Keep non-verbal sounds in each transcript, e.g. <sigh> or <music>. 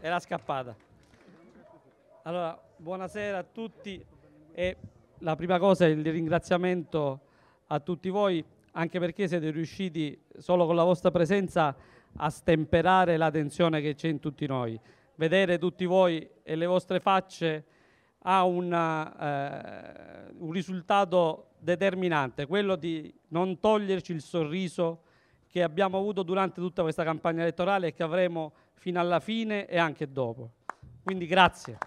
era scappata. Allora, buonasera a tutti e la prima cosa è il ringraziamento a tutti voi, anche perché siete riusciti solo con la vostra presenza a stemperare la tensione che c'è in tutti noi. Vedere tutti voi e le vostre facce ha una, eh, un risultato determinante, quello di non toglierci il sorriso che abbiamo avuto durante tutta questa campagna elettorale e che avremo fino alla fine e anche dopo. Quindi grazie.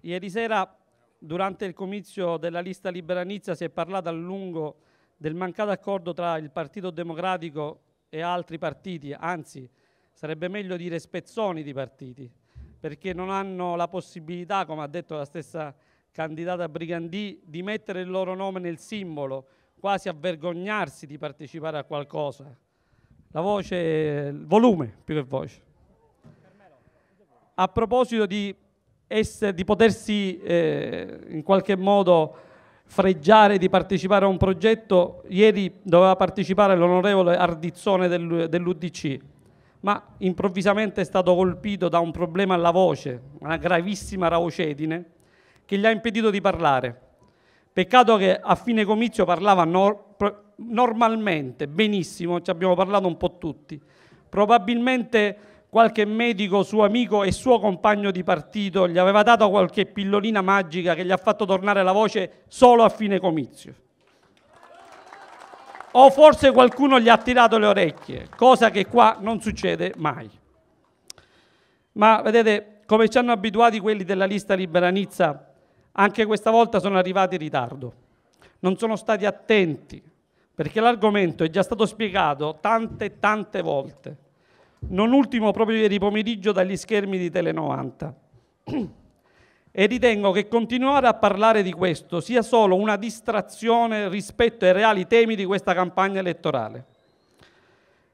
Ieri sera, durante il comizio della lista Libera Nizza, si è parlato a lungo del mancato accordo tra il Partito Democratico e altri partiti, anzi sarebbe meglio dire spezzoni di partiti, perché non hanno la possibilità, come ha detto la stessa candidata Brigandì, di mettere il loro nome nel simbolo, quasi a vergognarsi di partecipare a qualcosa. La voce, il volume più che voce. A proposito di, essere, di potersi eh, in qualche modo freggiare di partecipare a un progetto, ieri doveva partecipare l'onorevole Ardizzone dell'UDC, ma improvvisamente è stato colpito da un problema alla voce, una gravissima raucedine, che gli ha impedito di parlare. Peccato che a fine comizio parlava nor- normalmente, benissimo, ci abbiamo parlato un po' tutti. Probabilmente qualche medico, suo amico e suo compagno di partito gli aveva dato qualche pillolina magica che gli ha fatto tornare la voce solo a fine comizio. O forse qualcuno gli ha tirato le orecchie, cosa che qua non succede mai. Ma vedete, come ci hanno abituati quelli della lista Libera Nizza, anche questa volta sono arrivati in ritardo. Non sono stati attenti, perché l'argomento è già stato spiegato tante tante volte, non ultimo proprio ieri pomeriggio dagli schermi di Tele 90. <clears throat> E ritengo che continuare a parlare di questo sia solo una distrazione rispetto ai reali temi di questa campagna elettorale.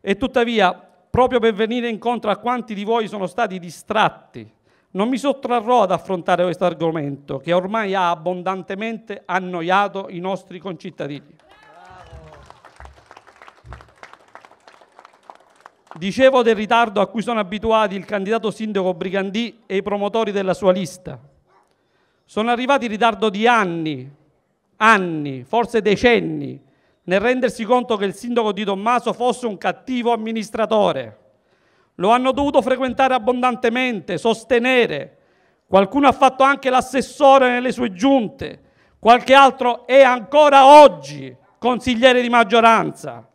E tuttavia, proprio per venire incontro a quanti di voi sono stati distratti non mi sottrarrò ad affrontare questo argomento che ormai ha abbondantemente annoiato i nostri concittadini. Dicevo del ritardo a cui sono abituati il candidato sindaco Brigandì e i promotori della sua lista. Sono arrivati in ritardo di anni, anni, forse decenni, nel rendersi conto che il sindaco di Tommaso fosse un cattivo amministratore lo hanno dovuto frequentare abbondantemente, sostenere. Qualcuno ha fatto anche l'assessore nelle sue giunte, qualche altro è ancora oggi consigliere di maggioranza.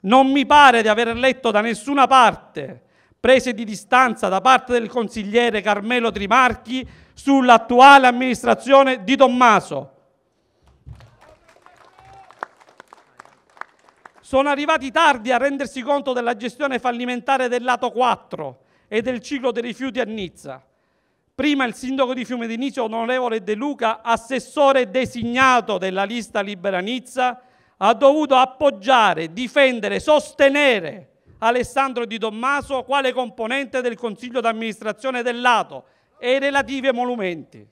Non mi pare di aver letto da nessuna parte prese di distanza da parte del consigliere Carmelo Trimarchi sull'attuale amministrazione di Tommaso. Sono arrivati tardi a rendersi conto della gestione fallimentare del lato 4 e del ciclo dei rifiuti a Nizza. Prima il sindaco di Fiume di Nizza, onorevole De Luca, assessore designato della lista Libera Nizza, ha dovuto appoggiare, difendere, sostenere Alessandro Di Tommaso quale componente del consiglio d'amministrazione del lato e i relativi emolumenti.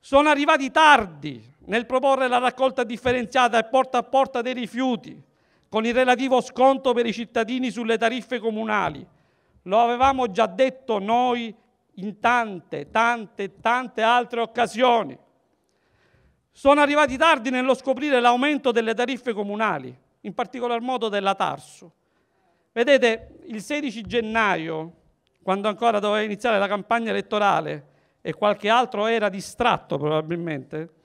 Sono arrivati tardi nel proporre la raccolta differenziata e porta a porta dei rifiuti, con il relativo sconto per i cittadini sulle tariffe comunali. Lo avevamo già detto noi in tante, tante, tante altre occasioni. Sono arrivati tardi nello scoprire l'aumento delle tariffe comunali, in particolar modo della Tarsu. Vedete, il 16 gennaio, quando ancora doveva iniziare la campagna elettorale e qualche altro era distratto probabilmente,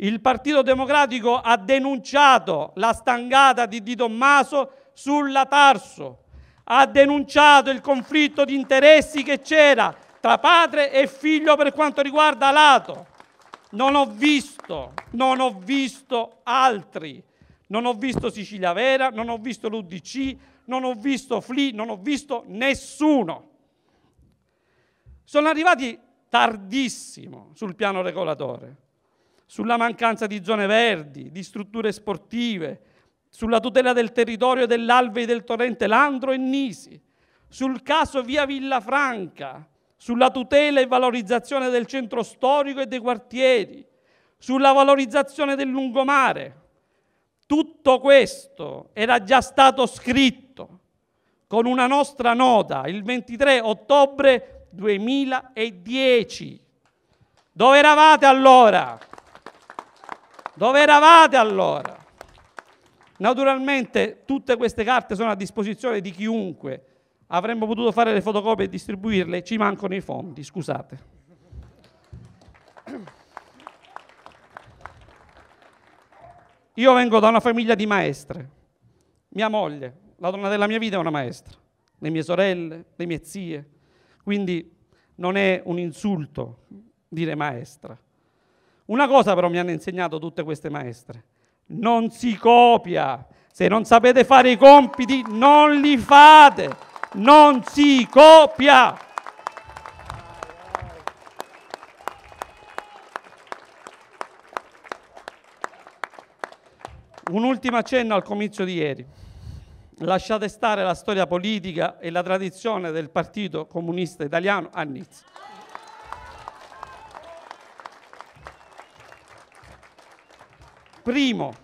il Partito Democratico ha denunciato la stangata di Di Tommaso sulla Tarso, ha denunciato il conflitto di interessi che c'era tra padre e figlio per quanto riguarda Lato. Non ho visto, non ho visto altri, non ho visto Sicilia Vera, non ho visto l'UDC, non ho visto FLI, non ho visto nessuno. Sono arrivati tardissimo sul piano regolatore sulla mancanza di zone verdi, di strutture sportive, sulla tutela del territorio dell'Alve e del torrente Landro e Nisi, sul caso via Villafranca, sulla tutela e valorizzazione del centro storico e dei quartieri, sulla valorizzazione del lungomare. Tutto questo era già stato scritto con una nostra nota il 23 ottobre 2010. Dove eravate allora? Dove eravate allora? Naturalmente tutte queste carte sono a disposizione di chiunque. Avremmo potuto fare le fotocopie e distribuirle, ci mancano i fondi, scusate. Io vengo da una famiglia di maestre. Mia moglie, la donna della mia vita, è una maestra. Le mie sorelle, le mie zie. Quindi non è un insulto dire maestra. Una cosa però mi hanno insegnato tutte queste maestre. Non si copia. Se non sapete fare i compiti, non li fate. Non si copia. Un ultimo accenno al comizio di ieri. Lasciate stare la storia politica e la tradizione del Partito Comunista Italiano a Nizza. Primo,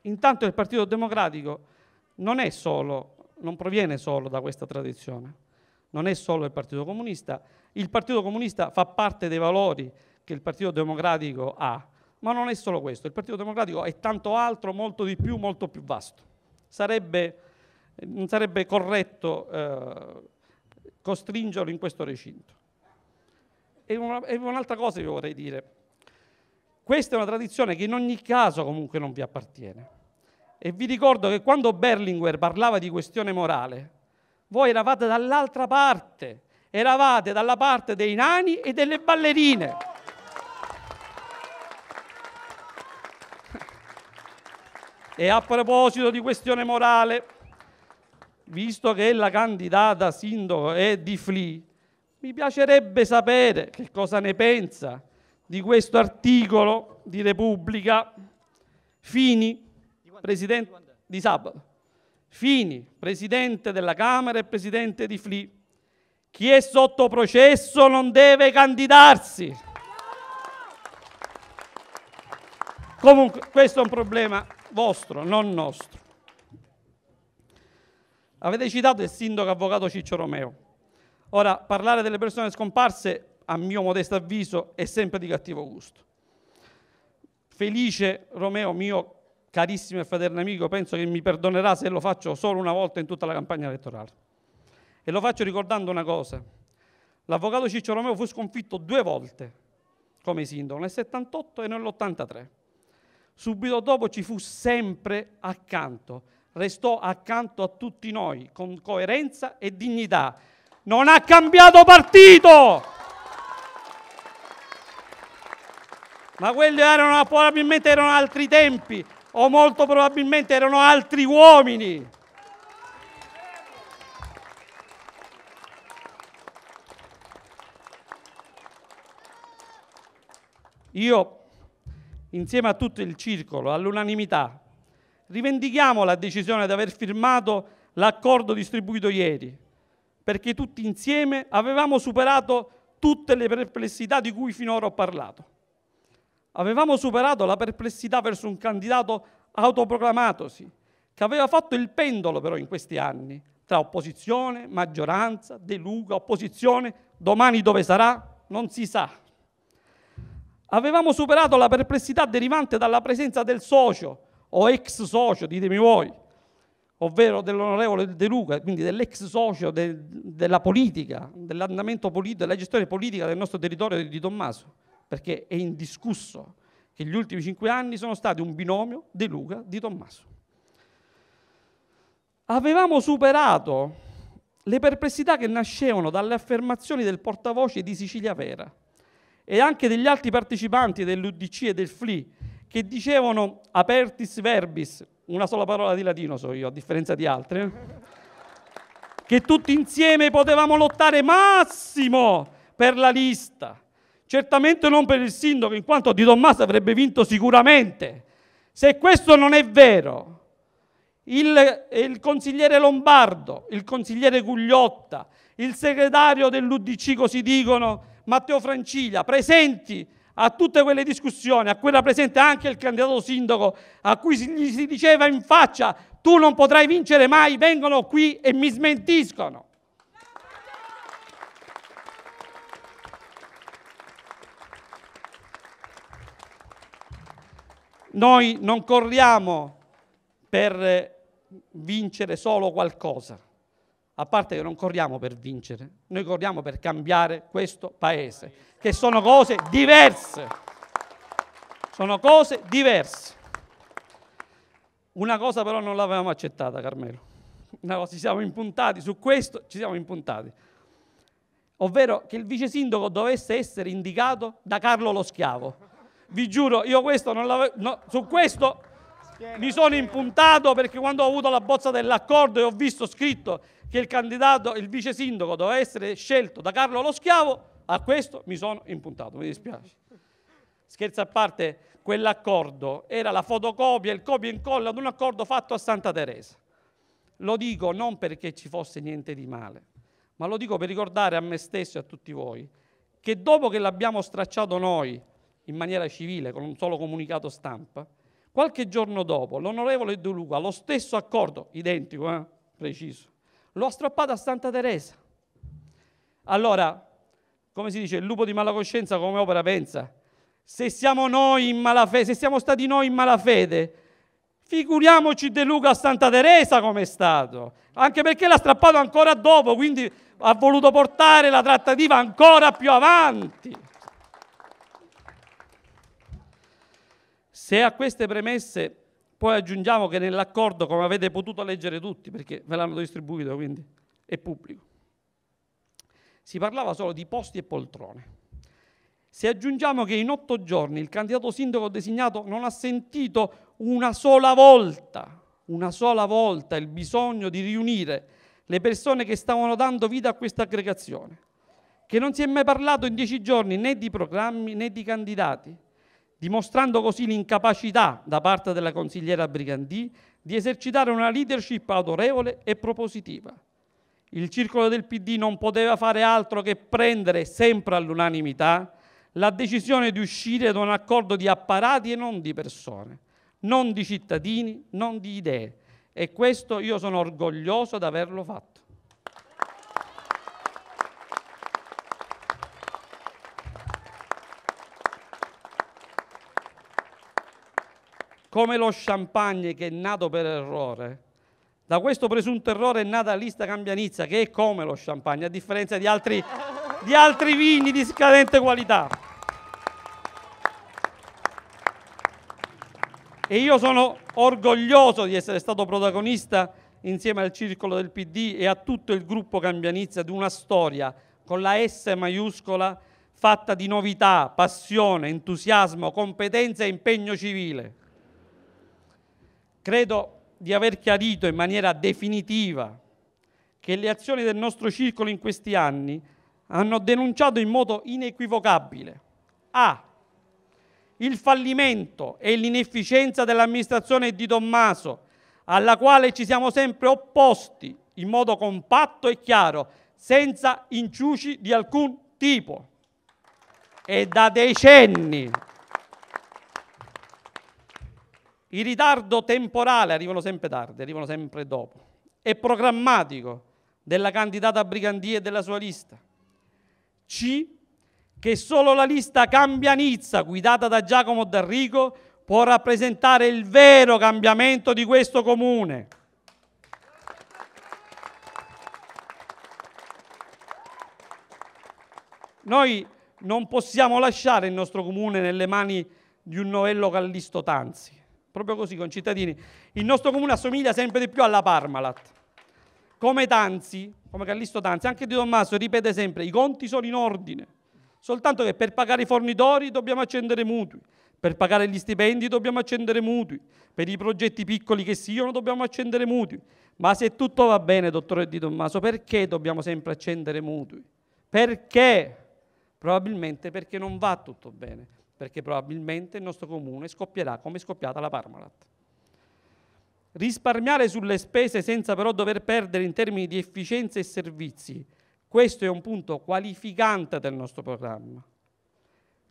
intanto il Partito Democratico non è solo, non proviene solo da questa tradizione, non è solo il Partito Comunista, il Partito Comunista fa parte dei valori che il Partito Democratico ha, ma non è solo questo, il Partito Democratico è tanto altro, molto di più, molto più vasto. Sarebbe, non sarebbe corretto eh, costringerlo in questo recinto. E, una, e un'altra cosa vi vorrei dire. Questa è una tradizione che in ogni caso comunque non vi appartiene. E vi ricordo che quando Berlinguer parlava di questione morale, voi eravate dall'altra parte, eravate dalla parte dei nani e delle ballerine. E a proposito di questione morale, visto che la candidata sindaco è di Fli, mi piacerebbe sapere che cosa ne pensa di questo articolo di Repubblica. Fini, presidente di sabato. Fini, presidente della Camera e presidente di Fli. Chi è sotto processo non deve candidarsi. Comunque, questo è un problema vostro, non nostro. Avete citato il sindaco avvocato Ciccio Romeo. Ora, parlare delle persone scomparse, a mio modesto avviso, è sempre di cattivo gusto. Felice Romeo, mio carissimo e fraterno amico, penso che mi perdonerà se lo faccio solo una volta in tutta la campagna elettorale. E lo faccio ricordando una cosa. L'avvocato Ciccio Romeo fu sconfitto due volte come sindaco, nel 78 e nell'83. Subito dopo ci fu sempre accanto, restò accanto a tutti noi con coerenza e dignità. Non ha cambiato partito! Ma quelli erano probabilmente erano altri tempi o molto probabilmente erano altri uomini. Io insieme a tutto il circolo, all'unanimità, rivendichiamo la decisione di aver firmato l'accordo distribuito ieri, perché tutti insieme avevamo superato tutte le perplessità di cui finora ho parlato. Avevamo superato la perplessità verso un candidato autoproclamatosi, che aveva fatto il pendolo però in questi anni, tra opposizione, maggioranza, deluga, opposizione, domani dove sarà non si sa. Avevamo superato la perplessità derivante dalla presenza del socio o ex socio, ditemi voi, ovvero dell'onorevole De Luca, quindi dell'ex socio de, della politica, dell'andamento politico, della gestione politica del nostro territorio di Tommaso, perché è indiscusso che gli ultimi cinque anni sono stati un binomio De Luca di Tommaso. Avevamo superato le perplessità che nascevano dalle affermazioni del portavoce di Sicilia Vera, e anche degli altri partecipanti dell'UDC e del FLI che dicevano apertis verbis, una sola parola di latino so io, a differenza di altre, che tutti insieme potevamo lottare massimo per la lista. Certamente non per il sindaco, in quanto Di Tommaso avrebbe vinto sicuramente. Se questo non è vero, il, il consigliere Lombardo, il consigliere Gugliotta, il segretario dell'UDC, così dicono, Matteo Franciglia, presenti a tutte quelle discussioni, a era presente anche il candidato sindaco, a cui gli si diceva in faccia tu non potrai vincere mai, vengono qui e mi smentiscono. Noi non corriamo per vincere solo qualcosa, a parte che non corriamo per vincere, noi corriamo per cambiare questo paese, che sono cose diverse. Sono cose diverse. Una cosa però non l'avevamo accettata, Carmelo. No, ci siamo impuntati su questo, ci siamo impuntati. Ovvero che il vice sindaco dovesse essere indicato da Carlo lo Schiavo. Vi giuro, io questo non l'avevo, no, su questo mi sono impuntato perché quando ho avuto la bozza dell'accordo e ho visto scritto che il candidato, il vice sindaco doveva essere scelto da Carlo lo Schiavo, a questo mi sono impuntato, mi dispiace. Scherzo a parte, quell'accordo era la fotocopia, il copia e incolla di un accordo fatto a Santa Teresa. Lo dico non perché ci fosse niente di male, ma lo dico per ricordare a me stesso e a tutti voi che dopo che l'abbiamo stracciato noi in maniera civile con un solo comunicato stampa, qualche giorno dopo l'onorevole De Luca, lo stesso accordo, identico, eh, preciso, lo ha strappato a Santa Teresa. Allora, come si dice, il lupo di malacoscienza come opera pensa? Se siamo noi in malafede, se siamo stati noi in malafede, figuriamoci De Luca a Santa Teresa come è stato, anche perché l'ha strappato ancora dopo, quindi ha voluto portare la trattativa ancora più avanti. Se a queste premesse poi aggiungiamo che nell'accordo, come avete potuto leggere tutti, perché ve l'hanno distribuito, quindi è pubblico, si parlava solo di posti e poltrone. Se aggiungiamo che in otto giorni il candidato sindaco designato non ha sentito una sola volta, una sola volta il bisogno di riunire le persone che stavano dando vita a questa aggregazione, che non si è mai parlato in dieci giorni né di programmi né di candidati, dimostrando così l'incapacità da parte della consigliera Brigandì di esercitare una leadership autorevole e propositiva. Il circolo del PD non poteva fare altro che prendere sempre all'unanimità la decisione di uscire da un accordo di apparati e non di persone, non di cittadini, non di idee. E questo io sono orgoglioso di averlo fatto. Come lo champagne che è nato per errore, da questo presunto errore è nata lista Cambianizza, che è come lo champagne, a differenza di altri di altri vini di scadente qualità. E io sono orgoglioso di essere stato protagonista insieme al circolo del PD e a tutto il gruppo Cambianizia di una storia con la S maiuscola fatta di novità, passione, entusiasmo, competenza e impegno civile. Credo di aver chiarito in maniera definitiva che le azioni del nostro circolo in questi anni hanno denunciato in modo inequivocabile A. Il fallimento e l'inefficienza dell'amministrazione di Tommaso, alla quale ci siamo sempre opposti in modo compatto e chiaro, senza inciuci di alcun tipo. E da decenni. Il ritardo temporale, arrivano sempre tardi, arrivano sempre dopo, e programmatico della candidata Brigandì e della sua lista C che solo la lista Cambianizza, guidata da Giacomo D'Arrigo, può rappresentare il vero cambiamento di questo comune. Noi non possiamo lasciare il nostro comune nelle mani di un novello Callisto Tanzi. Proprio così, concittadini. Il nostro comune assomiglia sempre di più alla Parmalat. Come Tanzi, come Callisto Tanzi, anche Di Tommaso ripete sempre, i conti sono in ordine, soltanto che per pagare i fornitori dobbiamo accendere mutui, per pagare gli stipendi dobbiamo accendere mutui, per i progetti piccoli che siano dobbiamo accendere mutui. Ma se tutto va bene, dottore Di Tommaso, perché dobbiamo sempre accendere mutui? Perché? Probabilmente perché non va tutto bene, perché probabilmente il nostro comune scoppierà come è scoppiata la Parmalat. Risparmiare sulle spese senza però dover perdere in termini di efficienza e servizi, questo è un punto qualificante del nostro programma.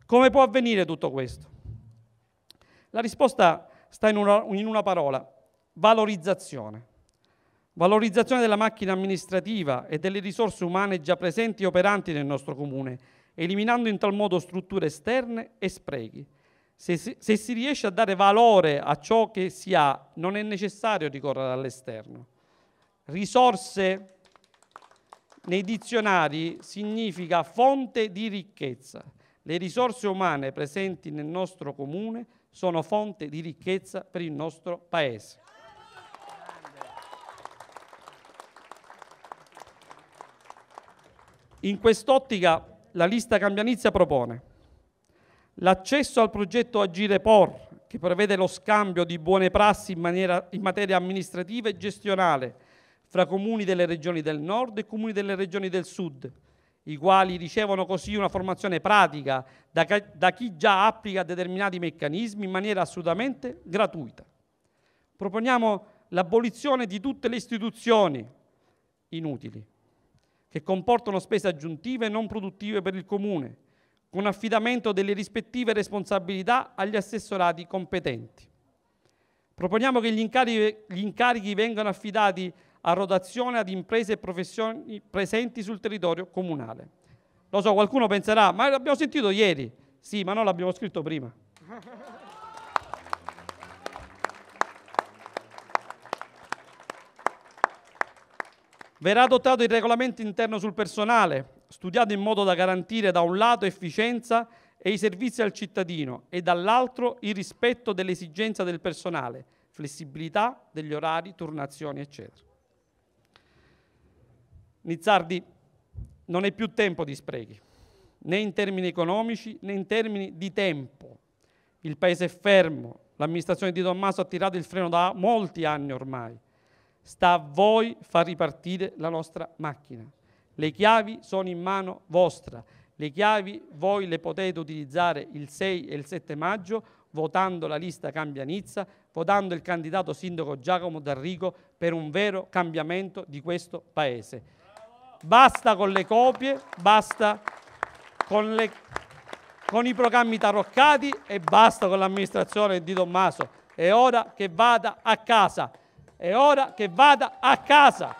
Come può avvenire tutto questo? La risposta sta in una, in una parola, valorizzazione. Valorizzazione della macchina amministrativa e delle risorse umane già presenti e operanti nel nostro comune, eliminando in tal modo strutture esterne e sprechi. Se, se, si riesce a dare valore a ciò che si ha, non è necessario ricorrere all'esterno. Risorse nei dizionari significa fonte di ricchezza. Le risorse umane presenti nel nostro comune sono fonte di ricchezza per il nostro Paese. In quest'ottica la lista Cambianizia propone l'accesso al progetto Agire POR, che prevede lo scambio di buone prassi in, maniera, in materia amministrativa e gestionale fra comuni delle regioni del nord e comuni delle regioni del sud, i quali ricevono così una formazione pratica da, da chi già applica determinati meccanismi in maniera assolutamente gratuita. Proponiamo l'abolizione di tutte le istituzioni inutili, che comportano spese aggiuntive non produttive per il comune, con affidamento delle rispettive responsabilità agli assessorati competenti. Proponiamo che gli incarichi, gli incarichi vengano affidati a rotazione ad imprese e professioni presenti sul territorio comunale. Lo so, qualcuno penserà, ma l'abbiamo sentito ieri. Sì, ma non l'abbiamo scritto prima. Verrà adottato il regolamento interno sul personale, studiato in modo da garantire da un lato efficienza e i servizi al cittadino e dall'altro il rispetto dell'esigenza del personale, flessibilità degli orari, turnazioni, eccetera. Nizzardi, non è più tempo di sprechi, né in termini economici né in termini di tempo. Il paese è fermo, l'amministrazione di Tommaso ha tirato il freno da molti anni ormai. Sta a voi far ripartire la nostra macchina. Le chiavi sono in mano vostra. Le chiavi voi le potete utilizzare il 6 e il 7 maggio votando la lista Cambianizza, votando il candidato sindaco Giacomo D'Arrigo per un vero cambiamento di questo Paese. Basta con le copie, basta con, le, con i programmi taroccati e basta con l'amministrazione di Tommaso. È ora che vada a casa. È ora che vada a casa.